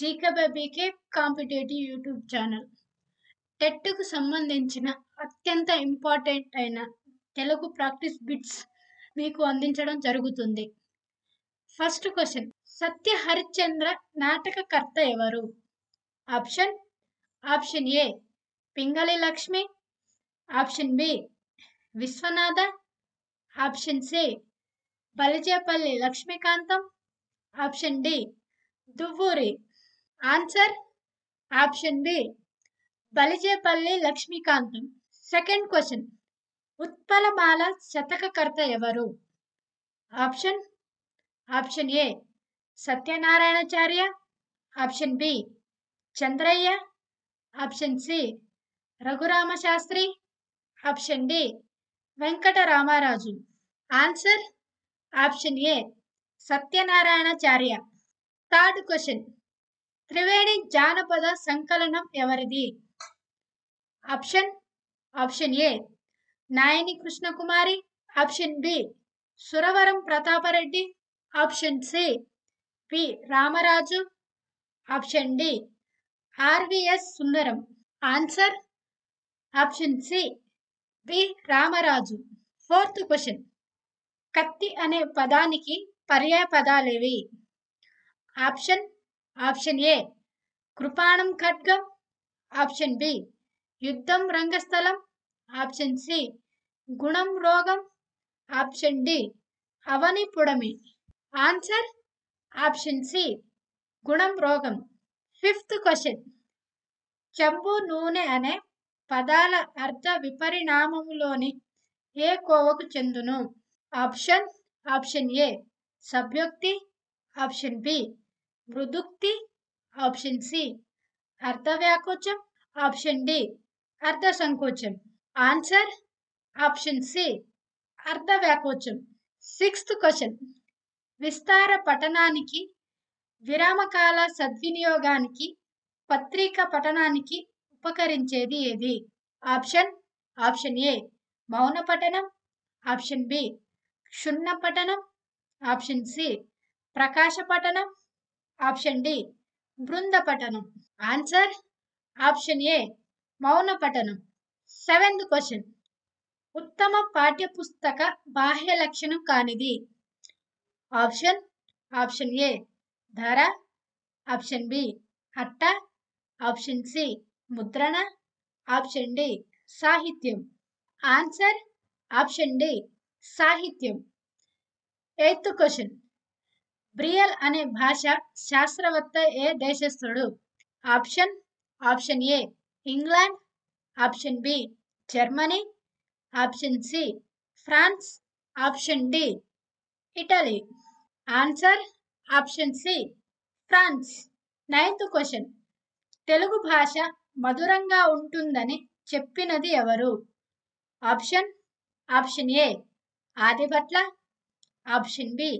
జీకేబీకే competitive YouTube channel టెట్కు సంబంధించిన అత్యంత ఇంపార్టెంట్ అయిన తెలుగు ప్రాక్టీస్ బిట్స్ మీకు అందించడం జరుగుతుంది. ఫస్ట్ క్వశ్చన్ సత్య హరిశ్చంద్ర నాటకకర్త ఎవరు? Option option A Pingali Lakshmi option B Viswanatha option C Balijepalli Lakshmikantham option D Duvvuri answer option B. Balijepalli Lakshmikantham. Second question. ఉత్పలమాల శతకకర్త ఎవరు? Option. Option A. Satyanarayanacharya. Option B. Chandraiah. Option C. Raghurama Sastri option D. Venkataramaraju. Answer option A. Satyanarayanacharya. Third question. Triveni జానపద సంకలనం ఎవరిది? Option option A. Nayani Krishnakumari option B. Suravaram Pratapareddy option C. P. Ramaraju option D. RVS Sundaram. Answer option C. B Ramaraju. Fourth question. కత్తి అనే పదానికి పర్యాయ పదాలేవి? Option option ఏ కృపాణం ఖడ్గం option B యుద్ధం రంగస్థలం option C గుణం రోగం ఆప్షన్ డి అవని పుడమి. Answer option C గుణం రోగం. Fifth question. చెంబు నూనె అనే పదాల అర్థ విపరిణామములోని ఏ కోవకు చెందును? ఆప్షన్ ఆప్షన్ ఏ సభ్యోక్తి ఆప్షన్ బి మృదుక్తి ఆప్షన్ సి. అర్ధ వ్యాకోచం ఆప్షన్ డి. అర్ధ సంకోచం. Answer option C. అర్ధ వ్యాకోచం. Sixth question. విస్తార పఠనానికి విరామకాల సద్వినియోగానికి పత్రిక పఠనానికి ఉపకరించేది ఏది? Option option A. మౌన పఠనం ఆప్షన్ బి. క్షుణ్ణ పఠనం ఆప్షన్ సి. ప్రకాశ పఠనం ఆప్షన్ డి బృంద పఠనం. ఆన్సర్ ఆప్షన్ ఏ మౌన పఠనం. Seventh question. ఉత్తమ పాఠ్యపుస్తక బాహ్య లక్షణం కానిది. ఆప్షన్ ఆప్షన్ ఏ ధర. ఆప్షన్ బి అట్ట. ఆప్షన్ సి ముద్రణ. ఆప్షన్ డి సాహిత్యం. ఆన్సర్ ఆప్షన్ డి సాహిత్యం. Eighth question. బ్రియల్ అనే భాష శాస్త్రవేత్త ఏ దేశస్థుడు? Option option A England. Option B Germany. Option C France. Option D Italy. Answer option C France. Ninth question. Telugu భాష మధురంగా ఉంటుందని చెప్పినది ఎవరు? Option option A Adibhatla. Option B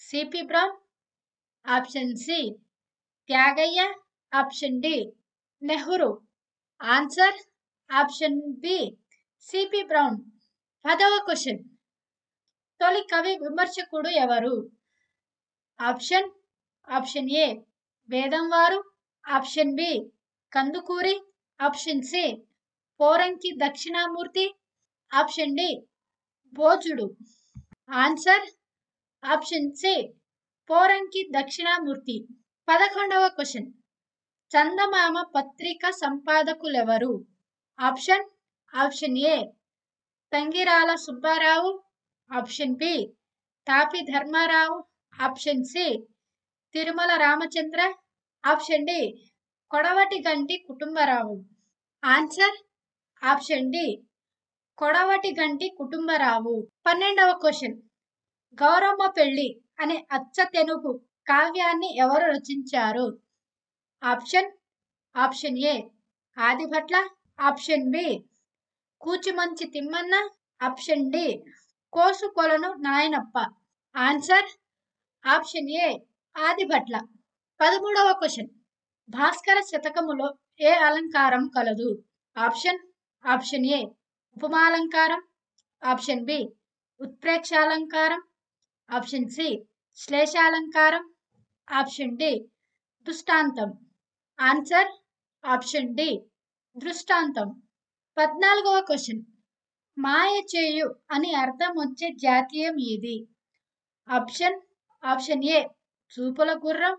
CP Brown option C Tyagayya option D Nehru answer option B C P Brown పదవ question తొలి కవి విమర్శకుడు ఎవరు? ఆప్షన్ ఆప్షన్ ఏ వేదం వారు. Option B Kandukuri. Option C Poranki Dakshinamurthy. Option D భోజుడు answer option C Poranki Dakshinamurthy. పదకొండవ question. Chandamama పత్రిక సంపాదకులెవరు? Option option A Tangirala Subbarao. Option B Tapi Dharmarao. Option C Tirumala Ramachandra. Option D Kodavatiganti Kutumbarao. Answer option D Kodavatiganti Kutumbarao. పన్నెండవ question. Gauramma పెళ్ళి అనే అచ్చతెనుగు కావ్యాన్ని ఎవరు రచించారు? Option option A Adibhatla option B Kuchimanchi Timmanna option D కోసు Kolanu Nayanappa. Answer option A Adibhatla. పదమూడవ question. Bhaskara శతకములో ఏ అలంకారం కలదు? ఆప్షన్ ఆప్షన్ ఏ ఉపమాలంకారం. ఆప్షన్ బి ఉత్ప్రేక్షాలంకారం. ఆప్షన్ సి శ్లేషాలంకారం. ఆప్షన్ డి దృష్టాంతం. ఆన్సర్ ఆప్షన్ డి దృష్టాంతం. పద్నాలుగవ క్వశ్చన్. మాయ చేయు అని అర్థం వచ్చే జాతీయం ఏది? ఆప్షన్ ఆప్షన్ ఏ చూపుల గుర్రం.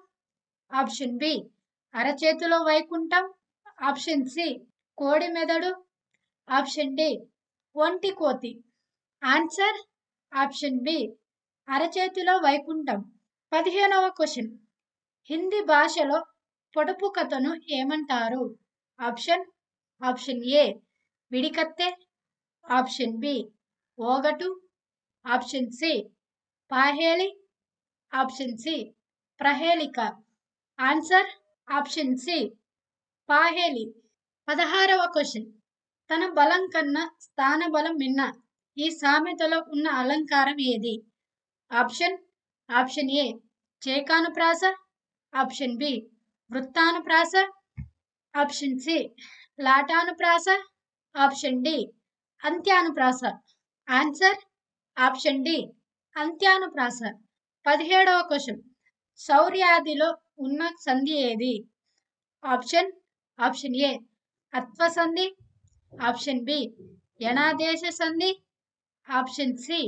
ఆప్షన్ బి అరచేతిలో వైకుంఠం. ఆప్షన్ సి కోడి మెదడు. ఆప్షన్ డి ఒంటి కోతి. ఆన్సర్ ఆప్షన్ బి అరచేతిలో వైకుంఠం. పదిహేనవ క్వశ్చన్. హిందీ భాషలో పొడుపు కథను ఏమంటారు? ఆప్షన్ ఆప్షన్ ఏ విడికత్తె. ఆప్షన్ బి ఓగటు. ఆప్షన్ సి పాహేలి ఆప్షన్ సి ప్రహేళిక. ఆన్సర్ ఆప్షన్ సి పాహేలి పదహారవ క్వశ్చన్. తన బలం కన్నా స్థాన బలం మిన్న ఈ సామెతలో ఉన్న అలంకారం ఏది? ఆప్షన్ ఆప్షన్ ఏ చేకానుప్రాస ఆప్షన్ బి వృత్తానుప్రాస ఆప్షన్ సి లాటానుప్రాస ఆప్షన్ డి అంత్యానుప్రాస. ఆన్సర్ ఆప్షన్ డి అంత్యానుప్రాస. పదిహేడవ క్వశ్చన్. శౌర్యాదిలో ఉన్న సంధి ఏది? ఆప్షన్ ఆప్షన్ ఏ అత్వ సంధి ఆప్షన్ బి యనాదేశ సంధి. ఆప్షన్ సి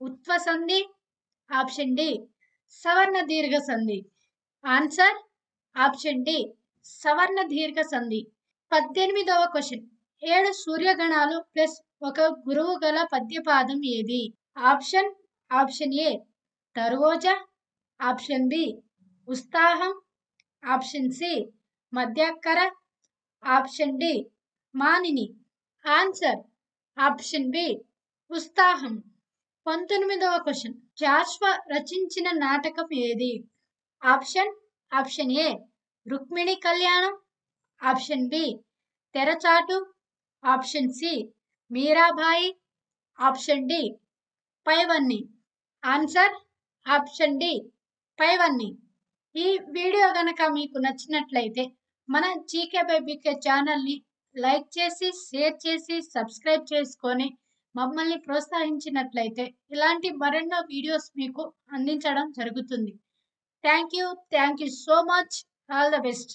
ఉత్వ సంధి ఆప్షన్ డి సవర్ణ దీర్ఘ సంధి. ఆన్సర్ ఆప్షన్ డి సవర్ణ దీర్ఘ సంధి. పద్దెనిమిదవ క్వశ్చన్. ఏడు సూర్యగణాలు ప్లస్ ఒక గురువు గల పద్యపాదం ఏది? ఆప్షన్ ఆప్షన్ ఏ తరువోజ ఆప్షన్ బి ఉత్సాహం ఆప్షన్ సి మధ్యాక్కర. ఆప్షన్ డి మానిని. ఆన్సర్ ఆప్షన్ బి ఉత్సాహం పంతొమ్మిదవ క్వశ్చన్. జాష్వ రచించిన నాటకం ఏది? ఆప్షన్ ఆప్షన్ ఏ రుక్మిణి కళ్యాణం. Option B తెరచాటు. Option C Meerabai. Option D పైవన్ని. Answer option D పైవన్ని. ఈ వీడియో గనక మీకు నచ్చినట్లయితే మన జీకే బైబీకే ఛానల్ని లైక్ చేసి షేర్ చేసి సబ్స్క్రైబ్ చేసుకొని మమ్మల్ని ప్రోత్సహించినట్లయితే ఇలాంటి మరెన్నో వీడియోస్ మీకు అందించడం జరుగుతుంది. Thank you thank you so much all the best